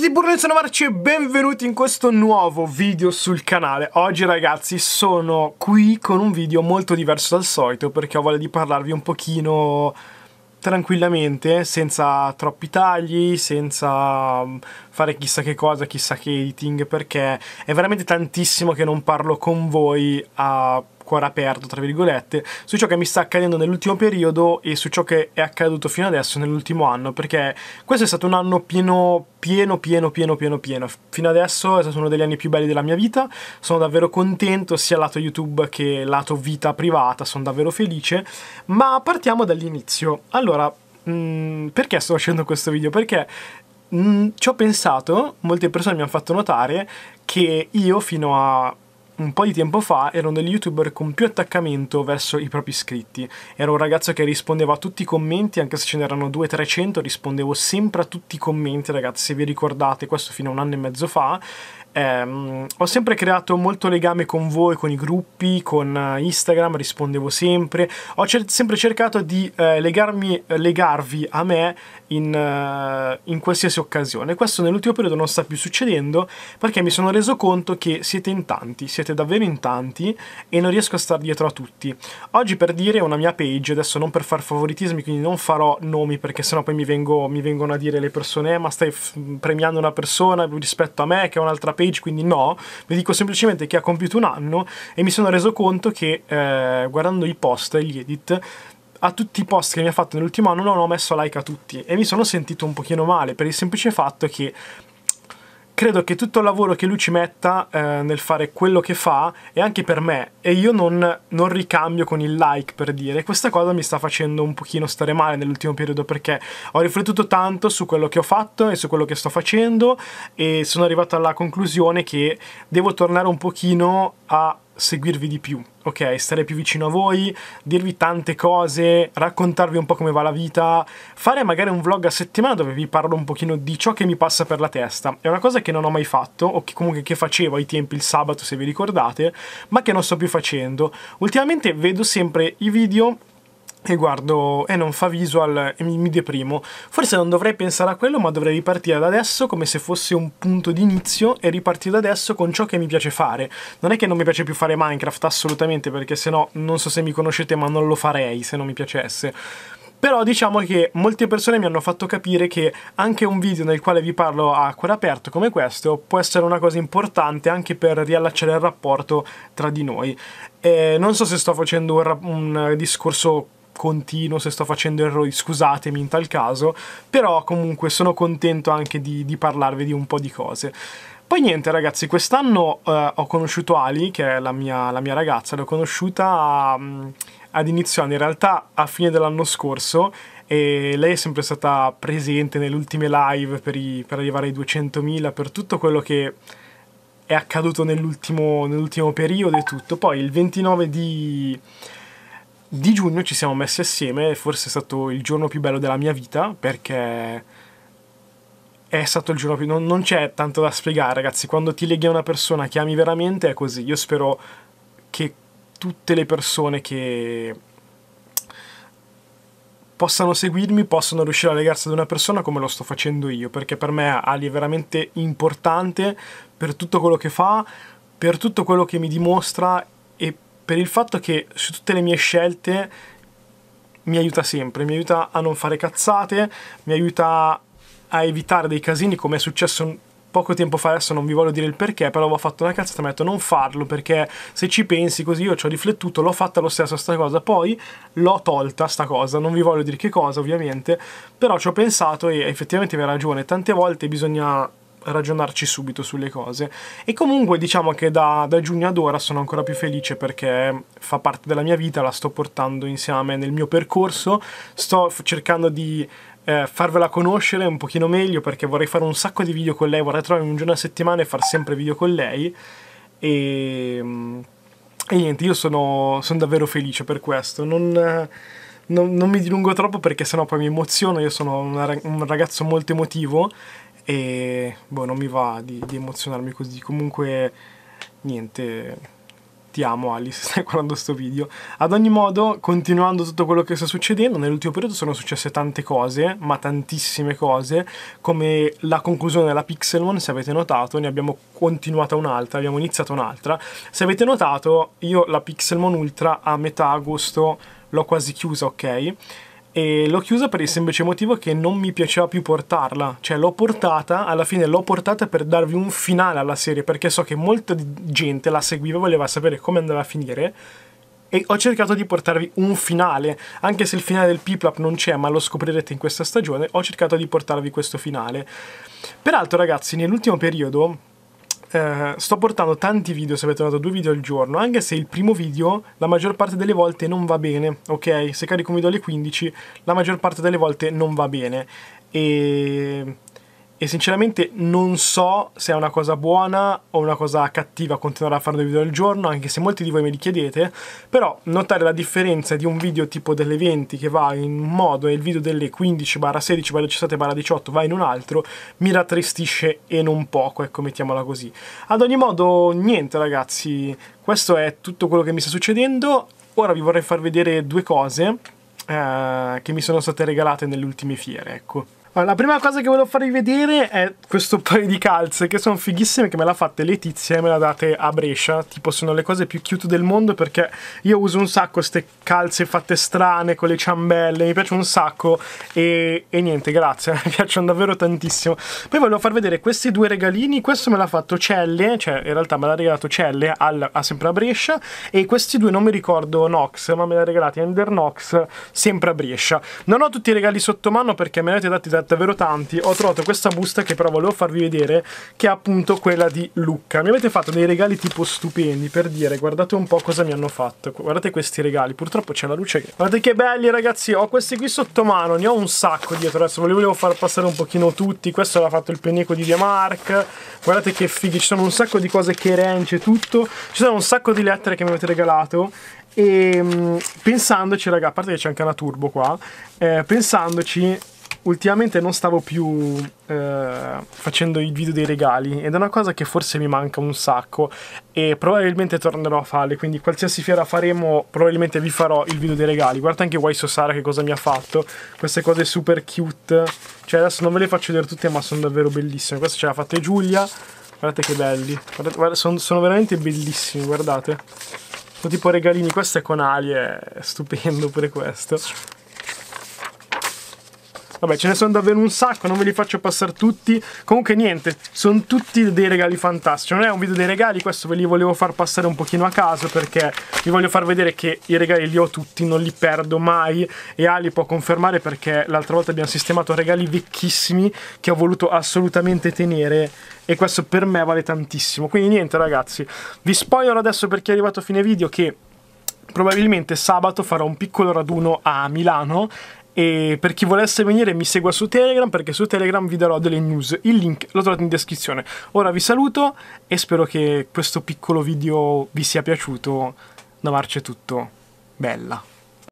tutti Burlini, sono Marci e benvenuti in questo nuovo video sul canale. Oggi ragazzi sono qui con un video molto diverso dal solito perché ho voglia di parlarvi un pochino tranquillamente, senza troppi tagli, senza mm, fare chissà che cosa, chissà che editing, perché è veramente tantissimo che non parlo con voi a cuore aperto, tra virgolette, su ciò che mi sta accadendo nell'ultimo periodo e su ciò che è accaduto fino adesso nell'ultimo anno, perché questo è stato un anno pieno, pieno, pieno, pieno, pieno, pieno. Fino adesso è stato uno degli anni più belli della mia vita, sono davvero contento sia lato YouTube che lato vita privata, sono davvero felice, ma partiamo dall'inizio. Allora, mh, mm, perché sto facendo questo video? Perché mm, ci ho pensato, molte persone mi hanno fatto notare che io fino a un po' di tempo fa ero uno degli youtuber con più attaccamento verso i propri iscritti. Ero un ragazzo che rispondeva a tutti i commenti, anche se ce n'erano 200-300, rispondevo sempre a tutti i commenti, ragazzi, se vi ricordate, questo fino a un anno e mezzo fa. Eh, ho sempre creato molto legame con voi, con i gruppi, con eh, Instagram, rispondevo sempre. Ho cer- sempre cercato di eh, legarmi, legarvi a me in, uh, in, qualsiasi occasione. Questo nell'ultimo periodo non sta più succedendo perché mi sono reso conto che siete in tanti, siete davvero in tanti e non riesco a stare dietro a tutti. Oggi per dire una mia page, adesso non per far favoritismi, quindi non farò nomi perché sennò poi mi, vengo, mi vengono a dire le persone, eh, ma stai f- premiando una persona rispetto a me che ha un'altra page, quindi no, vi dico semplicemente che ha compiuto un anno e mi sono reso conto che eh, guardando i post e gli edit a tutti i post che mi ha fatto nell'ultimo anno non ho messo like a tutti e mi sono sentito un pochino male per il semplice fatto che credo che tutto il lavoro che lui ci metta eh, nel fare quello che fa è anche per me. E io non, non, ricambio con il like per dire. Questa cosa mi sta facendo un pochino stare male nell'ultimo periodo perché ho riflettuto tanto su quello che ho fatto e su quello che sto facendo e sono arrivato alla conclusione che devo tornare un pochino a seguirvi di più, ok? Stare più vicino a voi, dirvi tante cose, raccontarvi un po' come va la vita, fare magari un vlog a settimana dove vi parlo un pochino di ciò che mi passa per la testa. È una cosa che non ho mai fatto, o che comunque che facevo ai tempi il sabato, se vi ricordate, ma che non sto più facendo. Ultimamente vedo sempre i video e guardo e non fa visual e mi, mi, deprimo. Forse non dovrei pensare a quello, ma dovrei ripartire da adesso come se fosse un punto di inizio e ripartire da adesso con ciò che mi piace fare. Non è che non mi piace più fare Minecraft, assolutamente, perché se no non so se mi conoscete, ma non lo farei se non mi piacesse. Però diciamo che molte persone mi hanno fatto capire che anche un video nel quale vi parlo a cuore aperto come questo può essere una cosa importante anche per riallacciare il rapporto tra di noi. E non so se sto facendo un, un discorso continuo se sto facendo errori, scusatemi in tal caso, però comunque sono contento anche di, di parlarvi di un po' di cose. Poi niente ragazzi, quest'anno eh, ho conosciuto Ali, che è la mia, la mia ragazza, l'ho conosciuta mm, ad inizio anno, in realtà a fine dell'anno scorso, e lei è sempre stata presente nelle ultime live per, i, per arrivare ai 200.000, per tutto quello che è accaduto nell'ultimo, nell'ultimo periodo e tutto. Poi il 29 di di giugno ci siamo messi assieme, forse è stato il giorno più bello della mia vita perché è stato il giorno più... Non, non, c'è tanto da spiegare ragazzi, quando ti leghi a una persona che ami veramente è così. Io spero che tutte le persone che possano seguirmi possano riuscire a legarsi ad una persona come lo sto facendo io, perché per me Ali è veramente importante per tutto quello che fa, per tutto quello che mi dimostra per il fatto che su tutte le mie scelte mi aiuta sempre, mi aiuta a non fare cazzate, mi aiuta a evitare dei casini come è successo poco tempo fa, adesso non vi voglio dire il perché, però avevo fatto una cazzata e mi ha detto non farlo perché se ci pensi così io ci ho riflettuto, l'ho fatta lo stesso sta cosa, poi l'ho tolta sta cosa, non vi voglio dire che cosa ovviamente, però ci ho pensato e effettivamente aveva ragione, tante volte bisogna ragionarci subito sulle cose. E comunque diciamo che da, da, giugno ad ora sono ancora più felice perché fa parte della mia vita, la sto portando insieme nel mio percorso, sto cercando di eh, farvela conoscere un pochino meglio perché vorrei fare un sacco di video con lei, vorrei trovarmi un giorno a settimana e fare sempre video con lei. E, e niente, io sono, sono, davvero felice per questo. Non, non, non, mi dilungo troppo perché sennò poi mi emoziono, io sono una, un ragazzo molto emotivo e boh, non mi va di, di emozionarmi così. Comunque, niente, ti amo Alice, stai guardando sto video. Ad ogni modo, continuando tutto quello che sta succedendo, nell'ultimo periodo sono successe tante cose, ma tantissime cose, come la conclusione della Pixelmon, se avete notato, ne abbiamo continuata un'altra, abbiamo iniziato un'altra. Se avete notato, io la Pixelmon Ultra a metà agosto l'ho quasi chiusa, ok? E l'ho chiusa per il semplice motivo che non mi piaceva più portarla, cioè l'ho portata, alla fine l'ho portata per darvi un finale alla serie, perché so che molta gente la seguiva e voleva sapere come andava a finire, e ho cercato di portarvi un finale, anche se il finale del Piplap non c'è, ma lo scoprirete in questa stagione, ho cercato di portarvi questo finale. Peraltro ragazzi, nell'ultimo periodo eh, sto portando tanti video, se avete notato due video al giorno, anche se il primo video la maggior parte delle volte non va bene, ok? Se carico un video alle 15 la maggior parte delle volte non va bene e e sinceramente non so se è una cosa buona o una cosa cattiva continuare a fare due video al giorno, anche se molti di voi me li chiedete, però notare la differenza di un video tipo delle 20 che va in un modo e il video delle 15 16 17 18 va in un altro, mi rattristisce e non poco, ecco mettiamola così. Ad ogni modo, niente ragazzi, questo è tutto quello che mi sta succedendo, ora vi vorrei far vedere due cose eh, che mi sono state regalate nelle ultime fiere, ecco. Allora, la prima cosa che volevo farvi vedere è questo paio di calze che sono fighissime che me l'ha fatte Letizia e me le ha date a Brescia. Tipo sono le cose più cute del mondo perché io uso un sacco queste calze fatte strane con le ciambelle mi piace un sacco e, e niente grazie mi piacciono davvero tantissimo. Poi volevo far vedere questi due regalini questo me l'ha fatto Celle cioè in realtà me l'ha regalato Celle al, a sempre a Brescia e questi due non mi ricordo Nox ma me li ha regalati Ender Nox sempre a Brescia. Non ho tutti i regali sotto mano perché me li avete dati da davvero tanti, ho trovato questa busta che però volevo farvi vedere, che è appunto quella di Lucca. Mi avete fatto dei regali tipo stupendi, per dire, guardate un po' cosa mi hanno fatto. Guardate questi regali, purtroppo c'è la luce. Guardate che belli ragazzi, ho questi qui sotto mano, ne ho un sacco dietro, adesso li volevo far passare un pochino tutti. Questo l'ha fatto il penneco di Diamark, guardate che fighi, ci sono un sacco di cose che rence tutto. Ci sono un sacco di lettere che mi avete regalato e mm, pensandoci raga, a parte che c'è anche una turbo qua, eh, pensandoci ultimamente non stavo più eh, facendo i video dei regali ed è una cosa che forse mi manca un sacco e probabilmente tornerò a farle, quindi qualsiasi fiera faremo probabilmente vi farò il video dei regali. Guarda anche Waiso Sara che cosa mi ha fatto, queste cose super cute, cioè adesso non ve le faccio vedere tutte ma sono davvero bellissime. Questa ce l'ha fatta Giulia, guardate che belli, guardate, guardate, sono, sono veramente bellissimi, guardate. Sono tipo regalini, questo è con ali, è stupendo pure questo. Vabbè, ce ne sono davvero un sacco, non ve li faccio passare tutti. Comunque niente, sono tutti dei regali fantastici. Non è un video dei regali, questo ve li volevo far passare un pochino a caso perché vi voglio far vedere che i regali li ho tutti, non li perdo mai. E Ali può confermare perché l'altra volta abbiamo sistemato regali vecchissimi che ho voluto assolutamente tenere e questo per me vale tantissimo. Quindi niente ragazzi, vi spoilerò adesso per chi è arrivato a fine video che probabilmente sabato farò un piccolo raduno a Milano e per chi volesse venire mi segua su Telegram perché su Telegram vi darò delle news. Il link lo trovate in descrizione. Ora vi saluto e spero che questo piccolo video vi sia piaciuto. Da Marce è tutto. Bella.